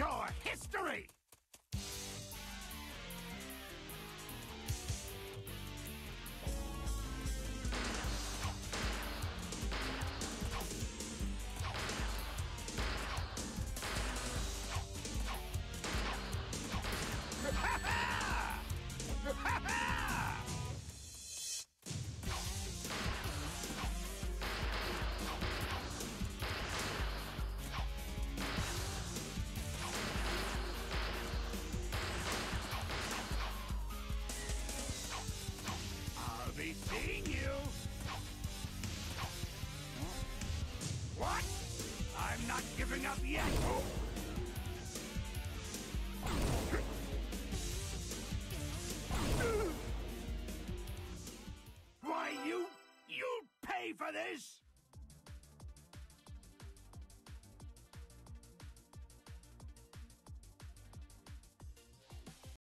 your history! Up yet! Why, you... you'll pay for this!